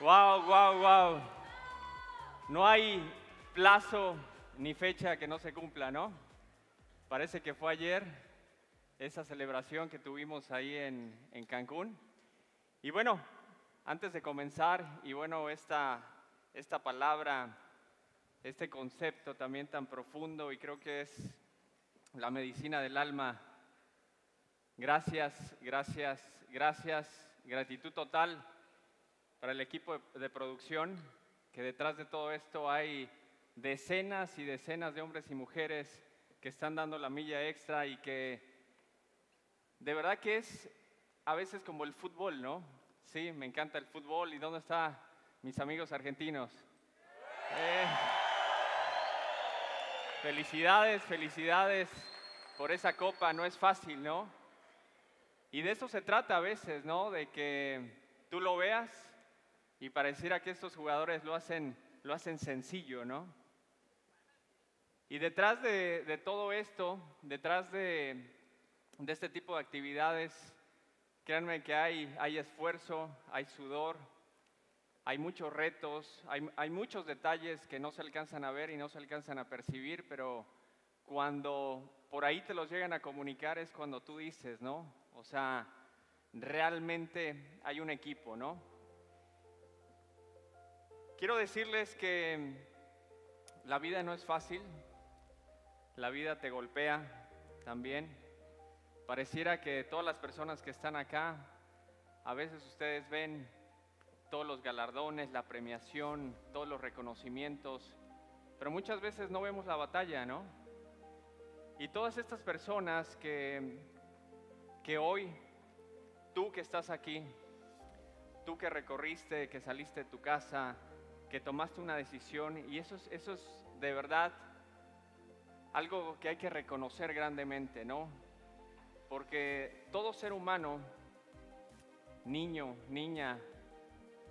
Wow, wow, wow. No hay plazo ni fecha que no se cumpla, ¿no? Parece que fue ayer esa celebración que tuvimos ahí en, en Cancún. Y bueno, antes de comenzar, y bueno, esta, esta palabra, este concepto también tan profundo, y creo que es la medicina del alma. Gracias, gracias, gracias, gratitud total para el equipo de, producción, que detrás de todo esto hay decenas y decenas de hombres y mujeres que están dando la milla extra y que de verdad que es a veces como el fútbol, ¿no? Sí, me encanta el fútbol. ¿Y dónde están mis amigos argentinos? Eh, felicidades, felicidades por esa copa. No es fácil, ¿no? Y de eso se trata a veces, ¿no? De que tú lo veas y pareciera que estos jugadores lo hacen, lo hacen sencillo, ¿no? Y detrás de, de todo esto, detrás de, de este tipo de actividades, Créanme que hay, hay esfuerzo, hay sudor, hay muchos retos, hay, hay, muchos detalles que no se alcanzan a ver y no se alcanzan a percibir, pero cuando por ahí te los llegan a comunicar es cuando tú dices, ¿no? O sea, realmente hay un equipo, ¿no? Quiero decirles que la vida no es fácil, la vida te golpea también. Pareciera que todas las personas que están acá, a veces ustedes ven todos los galardones, la premiación, todos los reconocimientos, pero muchas veces no vemos la batalla, ¿no? Y todas estas personas que, que hoy, tú que estás aquí, tú que recorriste, que saliste de tu casa, que tomaste una decisión, y eso es, eso es de verdad algo que hay que reconocer grandemente, ¿no? Porque todo ser humano, niño, niña,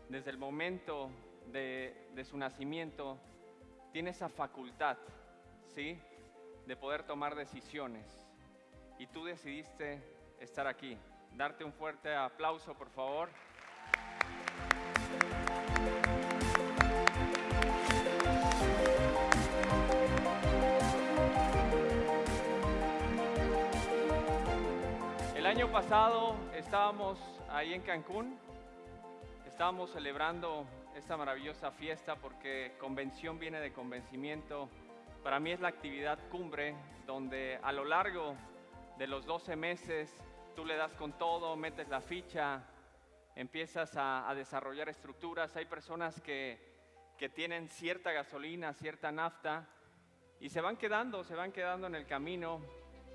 desde el momento de, de, su nacimiento, tiene esa facultad, ¿sí? De poder tomar decisiones. Y tú decidiste estar aquí. Darte un fuerte aplauso, por favor. El año pasado estábamos ahí en Cancún, estábamos celebrando esta maravillosa fiesta porque convención viene de convencimiento. Para mí es la actividad cumbre donde a lo largo de los 12 meses tú le das con todo, metes la ficha, empiezas a, desarrollar estructuras. Hay personas que, que tienen cierta gasolina, cierta nafta y se van quedando, se van quedando en el camino.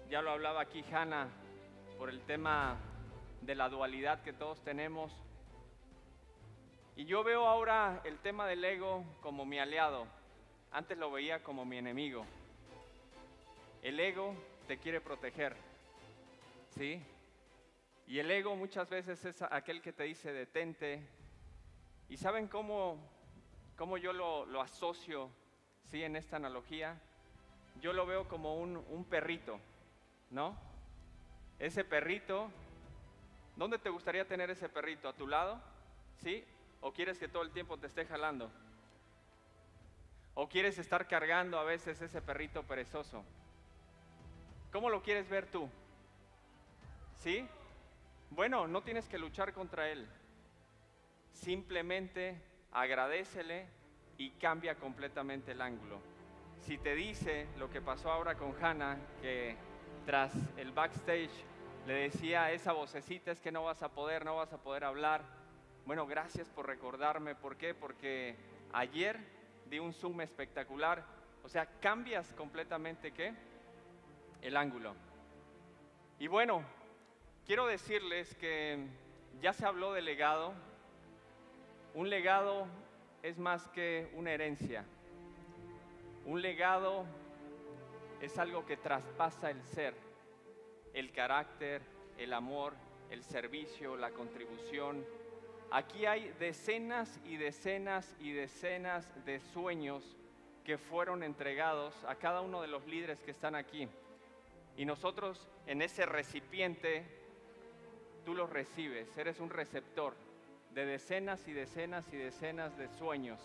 Ya lo hablaba aquí Hanna, por el tema de la dualidad que todos tenemos. Y yo veo ahora el tema del ego como mi aliado. Antes lo veía como mi enemigo. El ego te quiere proteger. ¿Sí? Y el ego muchas veces es aquel que te dice detente. ¿Y saben cómo, cómo yo lo, lo asocio ¿sí? en esta analogía? Yo lo veo como un, un perrito, ¿no? Ese perrito, ¿dónde te gustaría tener ese perrito? ¿A tu lado? ¿Sí? ¿O quieres que todo el tiempo te esté jalando? ¿O quieres estar cargando a veces ese perrito perezoso? ¿Cómo lo quieres ver tú? ¿Sí? Bueno, no tienes que luchar contra él. Simplemente agradecele y cambia completamente el ángulo. Si te dice lo que pasó ahora con Hannah, que tras el backstage le decía esa vocecita es que no vas a poder, no vas a poder hablar. Bueno, gracias por recordarme. ¿Por qué? Porque ayer di un zoom espectacular. O sea, cambias completamente qué? El ángulo. Y bueno, quiero decirles que ya se habló de legado. Un legado es más que una herencia. Un legado es algo que traspasa el ser, el carácter, el amor, el servicio, la contribución. Aquí hay decenas y decenas y decenas de sueños que fueron entregados a cada uno de los líderes que están aquí. Y nosotros en ese recipiente, tú los recibes, eres un receptor de decenas y decenas y decenas de sueños.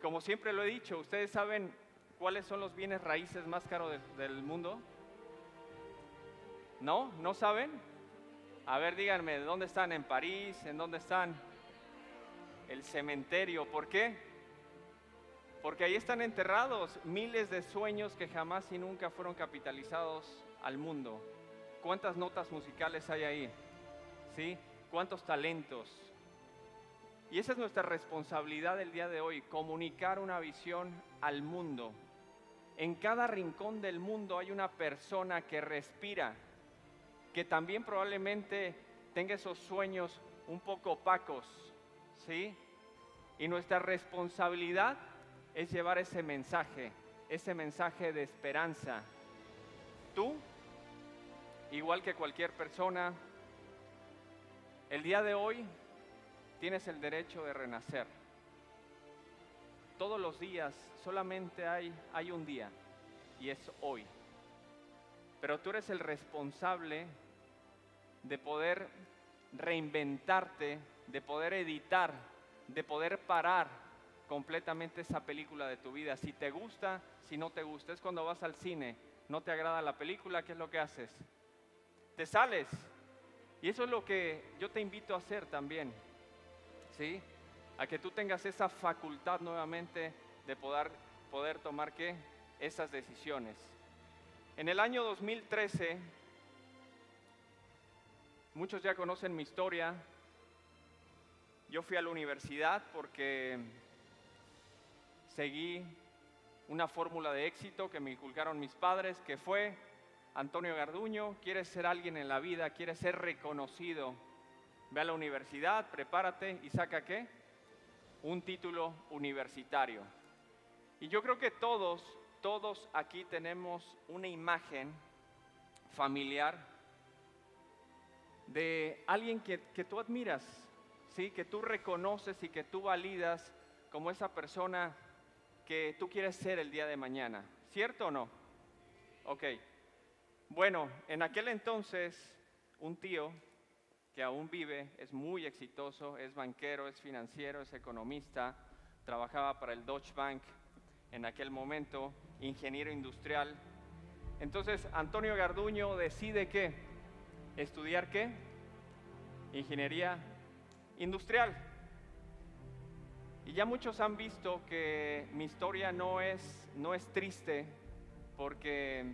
Como siempre lo he dicho, ¿ustedes saben cuáles son los bienes raíces más caros del mundo? ¿No? ¿No saben? A ver, díganme, ¿dónde están? ¿En París? ¿En dónde están? El cementerio. ¿Por qué? Porque ahí están enterrados miles de sueños que jamás y nunca fueron capitalizados al mundo. ¿Cuántas notas musicales hay ahí? ¿Sí? ¿Cuántos talentos? Y esa es nuestra responsabilidad el día de hoy, comunicar una visión al mundo. En cada rincón del mundo hay una persona que respira, que también probablemente tenga esos sueños un poco opacos, ¿sí? Y nuestra responsabilidad es llevar ese mensaje, ese mensaje de esperanza. Tú, igual que cualquier persona, el día de hoy tienes el derecho de renacer. Todos los días solamente hay, hay un día y es hoy. Pero tú eres el responsable de poder reinventarte, de poder editar, de poder parar completamente esa película de tu vida. Si te gusta, si no te gusta. Es cuando vas al cine, no te agrada la película, ¿qué es lo que haces? Te sales. Y eso es lo que yo te invito a hacer también. ¿Sí? A que tú tengas esa facultad nuevamente de poder, poder tomar qué? Esas decisiones. En el año 2013, muchos ya conocen mi historia. Yo fui a la universidad porque seguí una fórmula de éxito que me inculcaron mis padres, que fue, Antonio Garduño, quieres ser alguien en la vida, quieres ser reconocido, ve a la universidad, prepárate y saca qué? Un título universitario. Y yo creo que todos, todos aquí tenemos una imagen familiar de alguien que, que tú admiras, ¿sí? que tú reconoces y que tú validas como esa persona que tú quieres ser el día de mañana. ¿Cierto o no? Ok. Bueno, en aquel entonces un tío que aún vive, es muy exitoso, es banquero, es financiero, es economista, trabajaba para el Deutsche Bank en aquel momento, ingeniero industrial. Entonces Antonio Garduño decide que estudiar qué? Ingeniería industrial. Y ya muchos han visto que mi historia no es, no es triste porque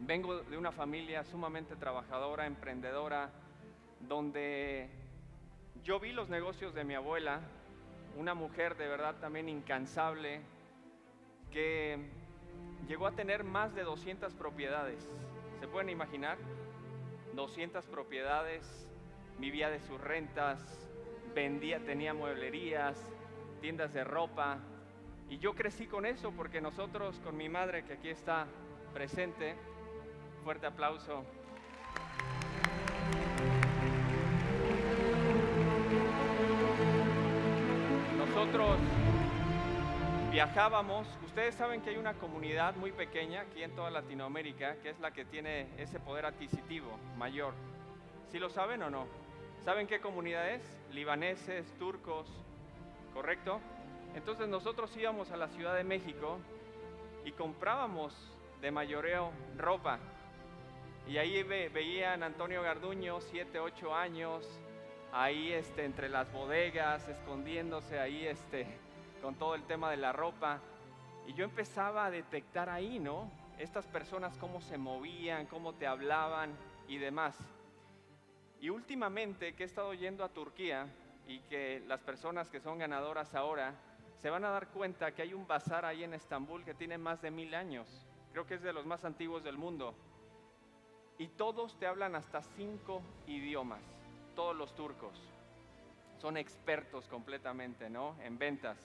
vengo de una familia sumamente trabajadora, emprendedora, donde yo vi los negocios de mi abuela, una mujer de verdad también incansable, que llegó a tener más de 200 propiedades. ¿Se pueden imaginar? 200 propiedades, vivía de sus rentas, vendía, tenía mueblerías, tiendas de ropa. Y yo crecí con eso porque nosotros, con mi madre que aquí está presente, fuerte aplauso. Nosotros viajábamos, ustedes saben que hay una comunidad muy pequeña aquí en toda Latinoamérica, que es la que tiene ese poder adquisitivo mayor. ¿Sí lo saben o no? ¿Saben qué comunidad es? Libaneses, turcos, ¿correcto? Entonces nosotros íbamos a la Ciudad de México y comprábamos de mayoreo ropa. Y ahí veían Antonio Garduño, 7, 8 años, ahí este, entre las bodegas, escondiéndose ahí este, con todo el tema de la ropa. Y yo empezaba a detectar ahí, ¿no? Estas personas cómo se movían, cómo te hablaban y demás. Y últimamente que he estado yendo a Turquía, y que las personas que son ganadoras ahora se van a dar cuenta que hay un bazar ahí en Estambul que tiene más de mil años. Creo que es de los más antiguos del mundo. Y todos te hablan hasta cinco idiomas, todos los turcos. Son expertos completamente, ¿no? En ventas.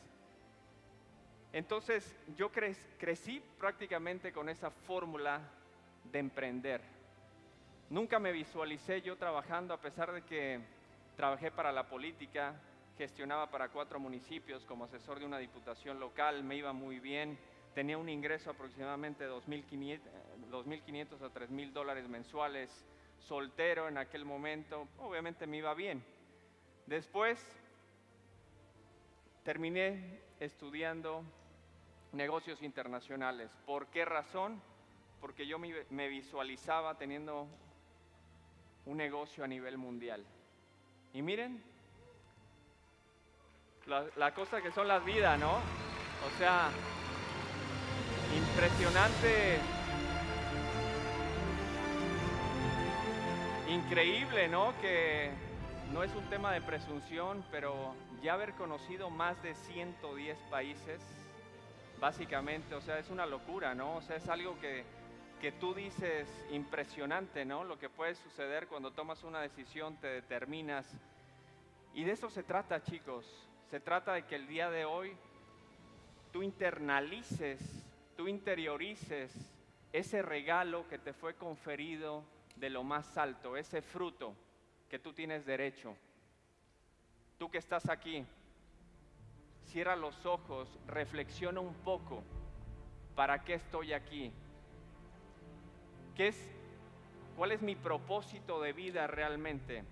Entonces yo crecí prácticamente con esa fórmula de emprender. Nunca me visualicé yo trabajando a pesar de que trabajé para la política, gestionaba para cuatro municipios como asesor de una diputación local, me iba muy bien, tenía un ingreso aproximadamente de 2.500 a 3.000 dólares mensuales, soltero en aquel momento, obviamente me iba bien. Después terminé estudiando negocios internacionales. ¿Por qué razón? Porque yo me visualizaba teniendo un negocio a nivel mundial. Y miren, la, cosa que son las vidas, ¿no? O sea, impresionante, increíble, ¿no? Que no es un tema de presunción, pero ya haber conocido más de 110 países, básicamente, o sea, es una locura, ¿no? O sea, es algo que, que tú dices impresionante, ¿no? Lo que puede suceder cuando tomas una decisión, te determinas. Y de eso se trata, chicos. Se trata de que el día de hoy tú internalices, tú interiorices ese regalo que te fue conferido de lo más alto, ese fruto que tú tienes derecho. Tú que estás aquí, cierra los ojos, reflexiona un poco, ¿para qué estoy aquí? ¿Qué es, ¿Cuál es mi propósito de vida realmente?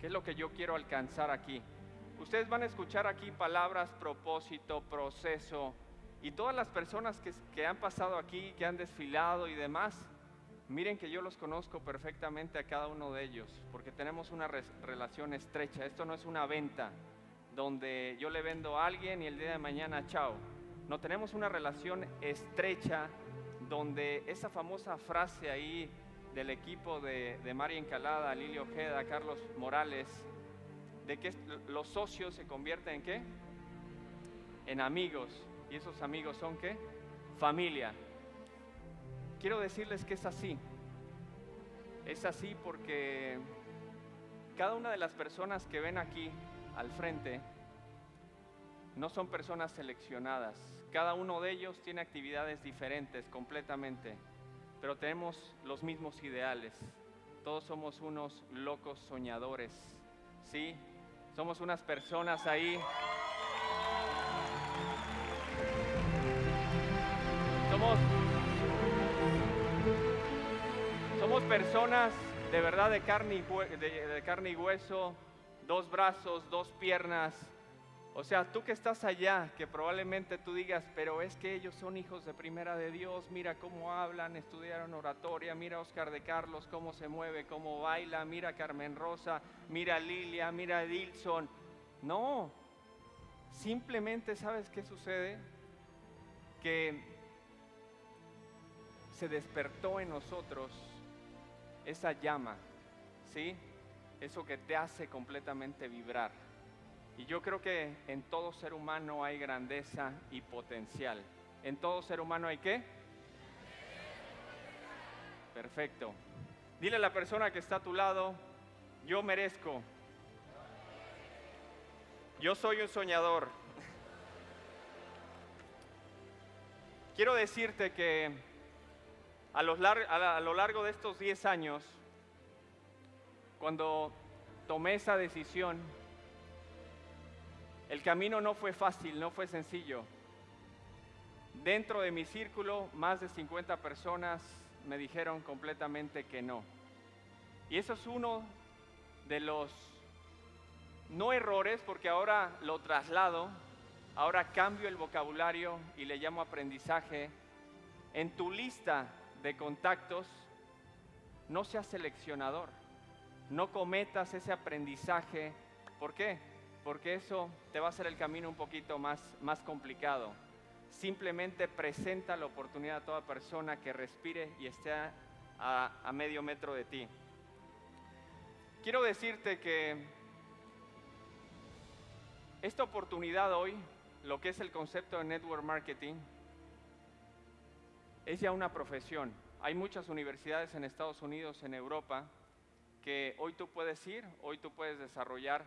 ¿Qué es lo que yo quiero alcanzar aquí? Ustedes van a escuchar aquí palabras, propósito, proceso, y todas las personas que, que han pasado aquí, que han desfilado y demás, miren que yo los conozco perfectamente a cada uno de ellos, porque tenemos una relación estrecha. Esto no es una venta donde yo le vendo a alguien y el día de mañana, chao. No tenemos una relación estrecha donde esa famosa frase ahí del equipo de, de María Encalada, Lili Ojeda, Carlos Morales, de que los socios se convierten en qué? En amigos. ¿Y esos amigos son qué? Familia. Quiero decirles que es así. Es así porque cada una de las personas que ven aquí al frente no son personas seleccionadas. Cada uno de ellos tiene actividades diferentes completamente, pero tenemos los mismos ideales. Todos somos unos locos soñadores, ¿sí? Somos unas personas ahí. Somos, personas de verdad de carne, de carne y hueso, dos brazos, dos piernas, o sea, tú que estás allá, que probablemente tú digas, pero es que ellos son hijos de primera de Dios, mira cómo hablan, estudiaron oratoria, mira Oscar de Carlos, cómo se mueve, cómo baila, mira Carmen Rosa, mira Lilia, mira Edilson. No, simplemente sabes qué sucede? Que se despertó en nosotros esa llama, ¿sí? Eso que te hace completamente vibrar. Y yo creo que en todo ser humano hay grandeza y potencial. ¿En todo ser humano hay qué? Perfecto. Dile a la persona que está a tu lado, yo merezco. Yo soy un soñador. Quiero decirte que a lo, largo de estos 10 años, cuando tomé esa decisión, el camino no fue fácil, no fue sencillo. Dentro de mi círculo, más de 50 personas me dijeron completamente que no. Y eso es uno de los, no errores, porque ahora lo traslado, ahora cambio el vocabulario y le llamo aprendizaje. En tu lista de contactos, no seas seleccionador, no cometas ese aprendizaje. ¿Por qué? porque eso te va a hacer el camino un poquito más, más complicado. Simplemente presenta la oportunidad a toda persona que respire y esté a, a medio metro de ti. Quiero decirte que esta oportunidad hoy, lo que es el concepto de network marketing, es ya una profesión. Hay muchas universidades en Estados Unidos, en Europa, que hoy tú puedes ir, hoy tú puedes desarrollar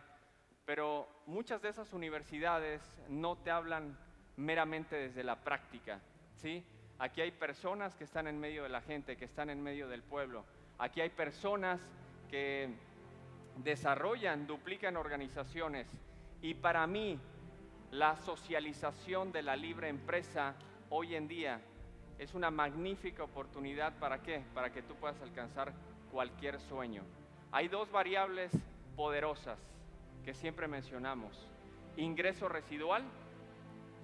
pero muchas de esas universidades no te hablan meramente desde la práctica, ¿sí? Aquí hay personas que están en medio de la gente, que están en medio del pueblo. Aquí hay personas que desarrollan, duplican organizaciones. Y para mí, la socialización de la libre empresa hoy en día es una magnífica oportunidad para qué? Para que tú puedas alcanzar cualquier sueño. Hay dos variables poderosas que siempre mencionamos. Ingreso residual,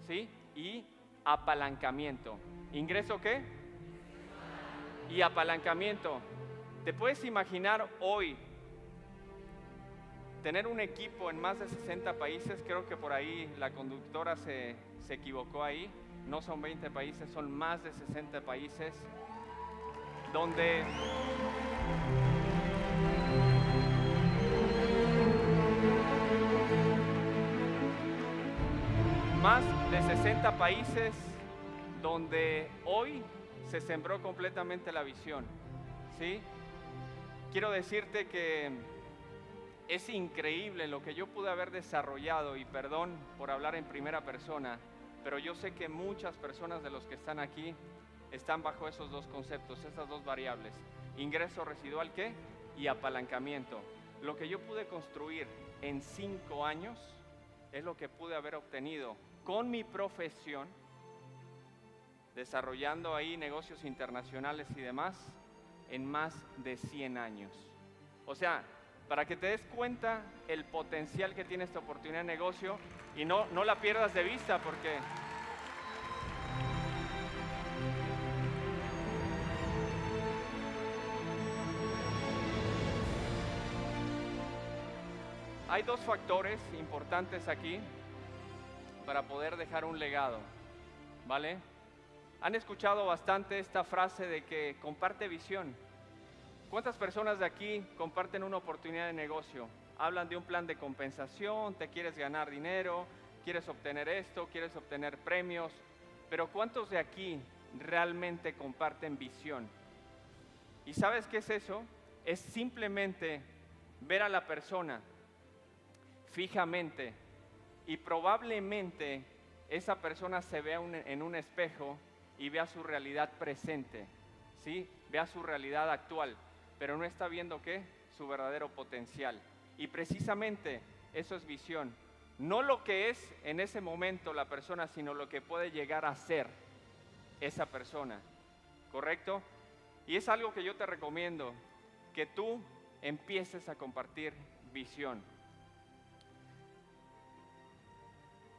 ¿sí? Y apalancamiento. ¿Ingreso qué? Y apalancamiento. ¿Te puedes imaginar hoy tener un equipo en más de 60 países? Creo que por ahí la conductora se, se equivocó ahí. No son 20 países, son más de 60 países. Donde más de 60 países donde hoy se sembró completamente la visión. ¿sí? Quiero decirte que es increíble lo que yo pude haber desarrollado y perdón por hablar en primera persona, pero yo sé que muchas personas de los que están aquí están bajo esos dos conceptos, esas dos variables. Ingreso residual qué y apalancamiento. Lo que yo pude construir en cinco años es lo que pude haber obtenido con mi profesión, desarrollando ahí negocios internacionales y demás, en más de 100 años. O sea, para que te des cuenta el potencial que tiene esta oportunidad de negocio y no, no la pierdas de vista porque hay dos factores importantes aquí para poder dejar un legado, ¿vale? Han escuchado bastante esta frase de que comparte visión. ¿Cuántas personas de aquí comparten una oportunidad de negocio? Hablan de un plan de compensación, te quieres ganar dinero, quieres obtener esto, quieres obtener premios, pero ¿cuántos de aquí realmente comparten visión? ¿Y sabes qué es eso? Es simplemente ver a la persona fijamente y probablemente esa persona se vea en un espejo y vea su realidad presente, ¿sí? Vea su realidad actual, pero no está viendo qué? Su verdadero potencial. Y precisamente eso es visión. No lo que es en ese momento la persona, sino lo que puede llegar a ser esa persona. ¿Correcto? Y es algo que yo te recomiendo, que tú empieces a compartir visión.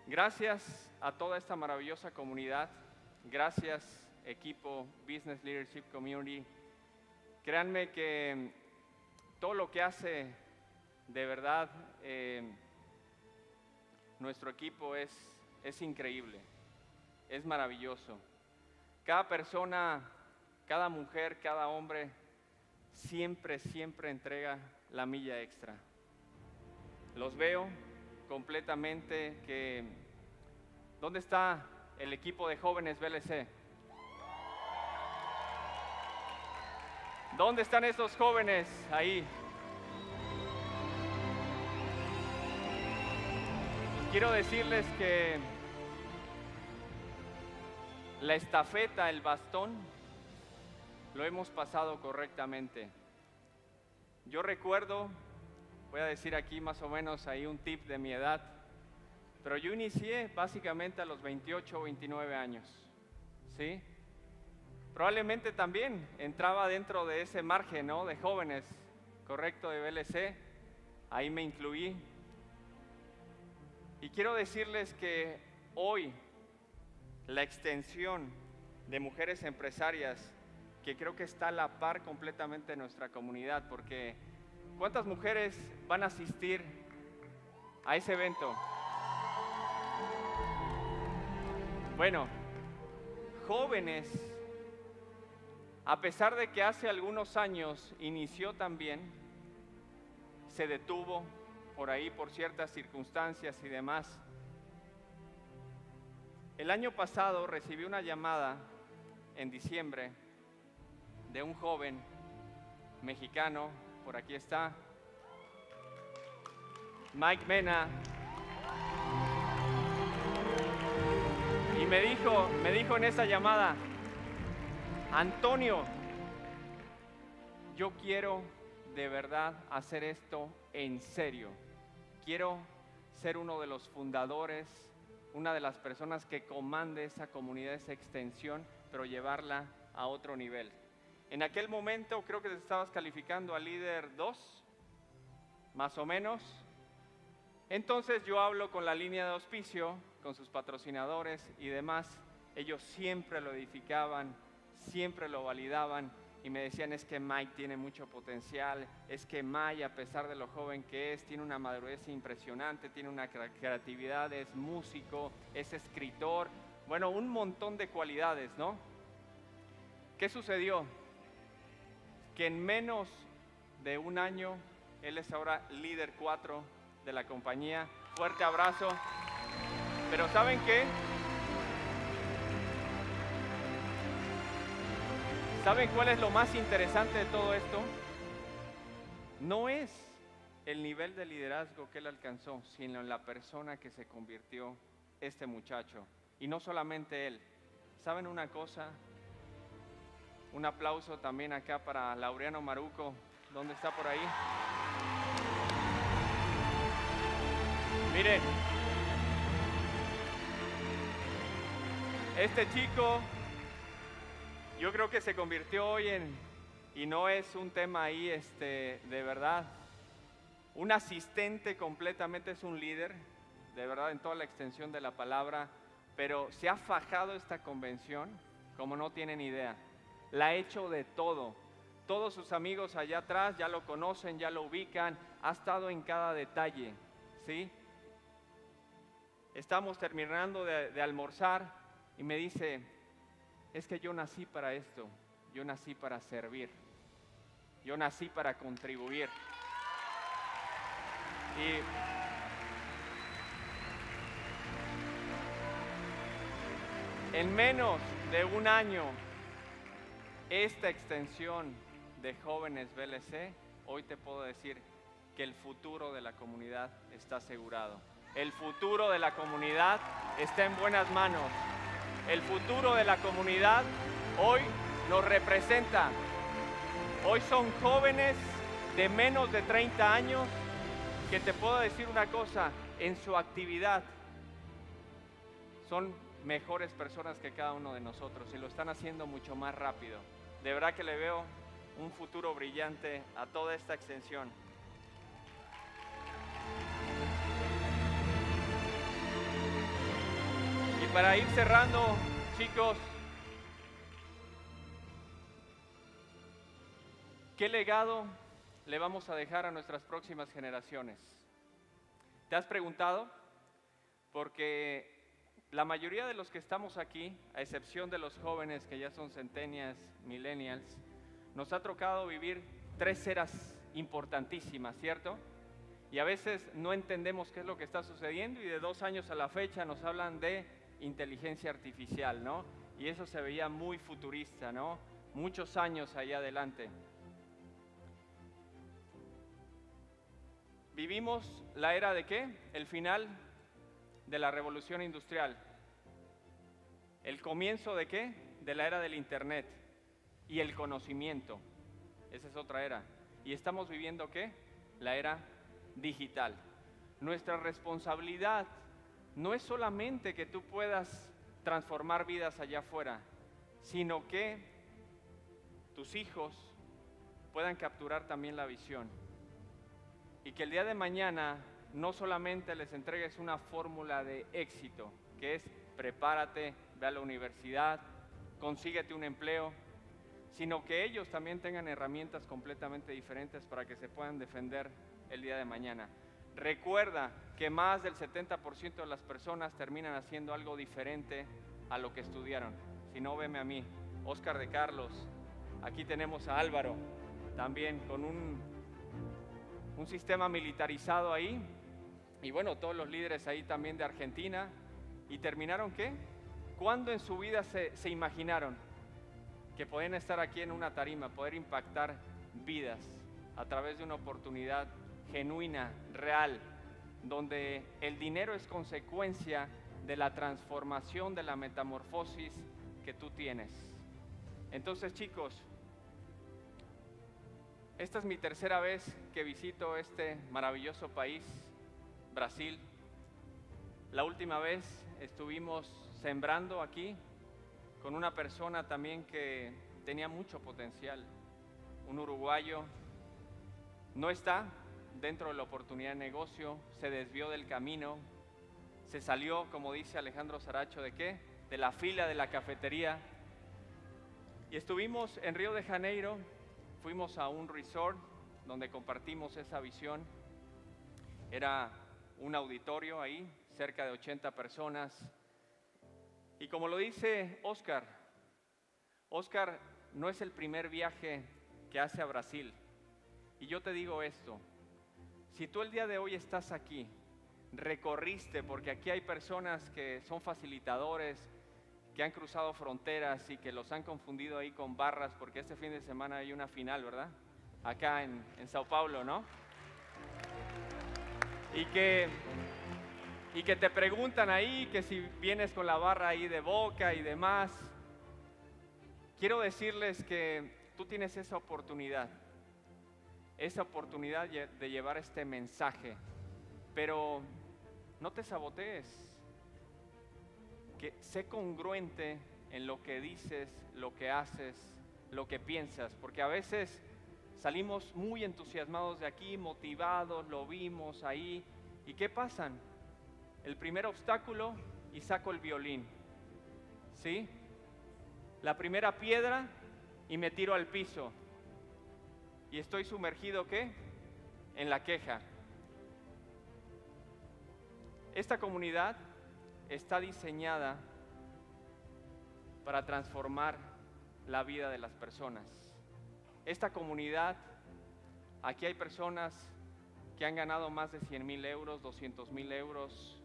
Gracias a toda esta maravillosa comunidad. Gracias equipo Business Leadership Community. Créanme que todo lo que hace de verdad eh, nuestro equipo es, es increíble, es maravilloso. Cada persona, cada mujer, cada hombre siempre, siempre entrega la milla extra. Los veo, completamente que... ¿Dónde está el equipo de jóvenes BLC? ¿Dónde están esos jóvenes ahí? Quiero decirles que la estafeta, el bastón, lo hemos pasado correctamente. Yo recuerdo voy a decir aquí más o menos ahí un tip de mi edad, pero yo inicié básicamente a los 28 o 29 años, ¿sí? Probablemente también entraba dentro de ese margen, ¿no? De jóvenes, correcto, de BLC, ahí me incluí. Y quiero decirles que hoy la extensión de mujeres empresarias, que creo que está a la par completamente de nuestra comunidad, porque ¿Cuántas mujeres van a asistir a ese evento? Bueno, jóvenes, a pesar de que hace algunos años inició también, se detuvo por ahí por ciertas circunstancias y demás. El año pasado recibí una llamada en diciembre de un joven mexicano por aquí está. Mike Mena. Y me dijo, me dijo en esa llamada, Antonio, yo quiero de verdad hacer esto en serio. Quiero ser uno de los fundadores, una de las personas que comande esa comunidad, esa extensión, pero llevarla a otro nivel. En aquel momento creo que te estabas calificando a líder 2, más o menos. Entonces yo hablo con la línea de auspicio, con sus patrocinadores y demás. Ellos siempre lo edificaban, siempre lo validaban y me decían es que Mike tiene mucho potencial, es que Mike a pesar de lo joven que es, tiene una madurez impresionante, tiene una creatividad, es músico, es escritor, bueno, un montón de cualidades, ¿no? ¿Qué sucedió? Que en menos de un año, él es ahora líder 4 de la compañía. Fuerte abrazo. Pero ¿saben qué? ¿Saben cuál es lo más interesante de todo esto? No es el nivel de liderazgo que él alcanzó, sino la persona que se convirtió este muchacho. Y no solamente él. ¿Saben una cosa? Un aplauso también acá para Laureano Maruco. ¿Dónde está por ahí? Miren, este chico yo creo que se convirtió hoy en, y no es un tema ahí este, de verdad, un asistente completamente es un líder, de verdad en toda la extensión de la palabra, pero se ha fajado esta convención como no tienen idea la ha hecho de todo. Todos sus amigos allá atrás ya lo conocen, ya lo ubican, ha estado en cada detalle, ¿sí? Estamos terminando de, de almorzar y me dice, es que yo nací para esto, yo nací para servir, yo nací para contribuir. Y en menos de un año esta extensión de jóvenes BLC, hoy te puedo decir que el futuro de la comunidad está asegurado. El futuro de la comunidad está en buenas manos. El futuro de la comunidad hoy nos representa. Hoy son jóvenes de menos de 30 años que te puedo decir una cosa, en su actividad son mejores personas que cada uno de nosotros y lo están haciendo mucho más rápido. De verdad que le veo un futuro brillante a toda esta extensión. Para ir cerrando, chicos, ¿qué legado le vamos a dejar a nuestras próximas generaciones? ¿Te has preguntado? Porque la mayoría de los que estamos aquí, a excepción de los jóvenes que ya son centenias, millennials, nos ha tocado vivir tres eras importantísimas, ¿cierto? Y a veces no entendemos qué es lo que está sucediendo y de dos años a la fecha nos hablan de inteligencia artificial, ¿no? Y eso se veía muy futurista, ¿no? Muchos años ahí adelante. Vivimos la era de qué? El final de la revolución industrial. ¿El comienzo de qué? De la era del Internet y el conocimiento. Esa es otra era. Y estamos viviendo qué? La era digital. Nuestra responsabilidad no es solamente que tú puedas transformar vidas allá afuera, sino que tus hijos puedan capturar también la visión. Y que el día de mañana no solamente les entregues una fórmula de éxito, que es prepárate, ve a la universidad, consíguete un empleo, sino que ellos también tengan herramientas completamente diferentes para que se puedan defender el día de mañana. Recuerda que más del 70% de las personas terminan haciendo algo diferente a lo que estudiaron. Si no, veme a mí, Oscar de Carlos. Aquí tenemos a Álvaro, también con un, un sistema militarizado ahí, y bueno, todos los líderes ahí también de Argentina. ¿Y terminaron qué? ¿Cuándo en su vida se, se imaginaron que podían estar aquí en una tarima, poder impactar vidas a través de una oportunidad genuina, real, donde el dinero es consecuencia de la transformación, de la metamorfosis que tú tienes? Entonces chicos, Esta es mi tercera vez que visito este maravilloso país, Brasil. La última vez estuvimos sembrando aquí con una persona también que tenía mucho potencial, un uruguayo. No está dentro de la oportunidad de negocio, se desvió del camino, se salió, como dice Alejandro Saracho, ¿de qué? De la fila de la cafetería. Y estuvimos en Río de Janeiro fuimos a un resort donde compartimos esa visión. Era un auditorio ahí, cerca de 80 personas. Y como lo dice Oscar, Oscar no es el primer viaje que hace a Brasil. Y yo te digo esto, si tú el día de hoy estás aquí, recorriste, porque aquí hay personas que son facilitadores, que han cruzado fronteras y que los han confundido ahí con barras, porque este fin de semana hay una final, ¿verdad? Acá en, en Sao Paulo, ¿no? Y que, y que te preguntan ahí que si vienes con la barra ahí de boca y demás. Quiero decirles que tú tienes esa oportunidad, esa oportunidad de llevar este mensaje, pero no te sabotees que sé congruente en lo que dices, lo que haces, lo que piensas, porque a veces salimos muy entusiasmados de aquí, motivados, lo vimos ahí, ¿y qué pasan? El primer obstáculo y saco el violín, ¿sí? La primera piedra y me tiro al piso. Y estoy sumergido, ¿qué? En la queja. Esta comunidad está diseñada para transformar la vida de las personas. Esta comunidad, aquí hay personas que han ganado más de 100 mil euros, 200 mil euros.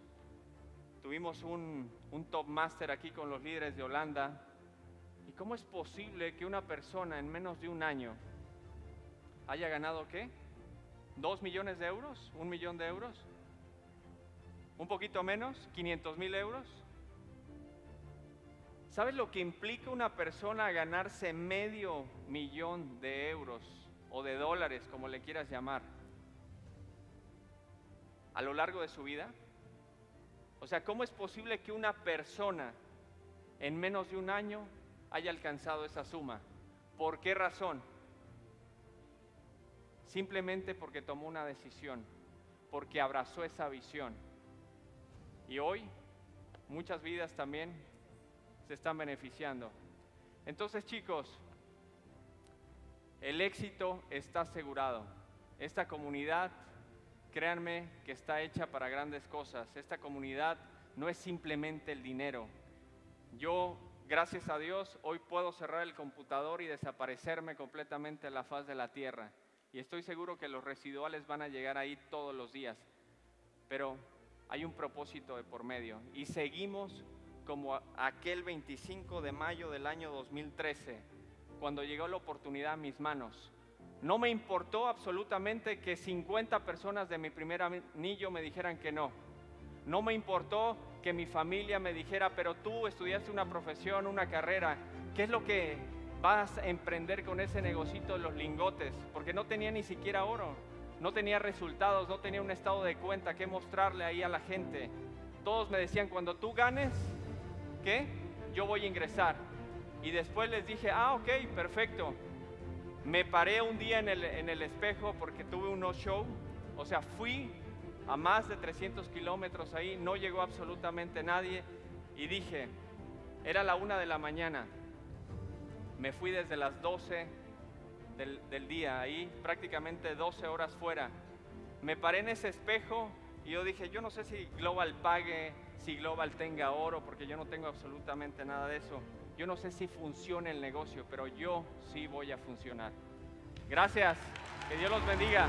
Tuvimos un, un top master aquí con los líderes de Holanda. ¿Y cómo es posible que una persona en menos de un año haya ganado qué? ¿Dos millones de euros? ¿Un millón de euros? un poquito menos, 500 mil euros. ¿Sabes lo que implica una persona ganarse medio millón de euros o de dólares, como le quieras llamar, a lo largo de su vida? O sea, ¿cómo es posible que una persona en menos de un año haya alcanzado esa suma? ¿Por qué razón? Simplemente porque tomó una decisión, porque abrazó esa visión y hoy muchas vidas también se están beneficiando. Entonces chicos, el éxito está asegurado. Esta comunidad, créanme que está hecha para grandes cosas. Esta comunidad no es simplemente el dinero. Yo, gracias a Dios, hoy puedo cerrar el computador y desaparecerme completamente de la faz de la tierra. Y estoy seguro que los residuales van a llegar ahí todos los días. Pero hay un propósito de por medio. Y seguimos como aquel 25 de mayo del año 2013, cuando llegó la oportunidad a mis manos. No me importó absolutamente que 50 personas de mi primer anillo me dijeran que no. No me importó que mi familia me dijera, pero tú estudiaste una profesión, una carrera, ¿qué es lo que vas a emprender con ese negocito los lingotes? Porque no tenía ni siquiera oro no tenía resultados, no tenía un estado de cuenta que mostrarle ahí a la gente. Todos me decían, cuando tú ganes, ¿qué? Yo voy a ingresar. Y después les dije, ah, ok, perfecto. Me paré un día en el, en el espejo porque tuve un no-show. O sea, fui a más de 300 kilómetros ahí, no llegó absolutamente nadie. Y dije, era la una de la mañana. Me fui desde las 12 del, día, ahí prácticamente 12 horas fuera. Me paré en ese espejo y yo dije, yo no sé si Global pague, si Global tenga oro, porque yo no tengo absolutamente nada de eso. Yo no sé si funciona el negocio, pero yo sí voy a funcionar. Gracias, que Dios los bendiga.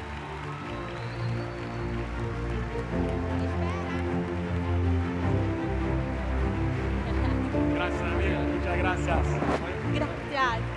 Gracias, amiga. Muchas gracias. Gracias.